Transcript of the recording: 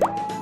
아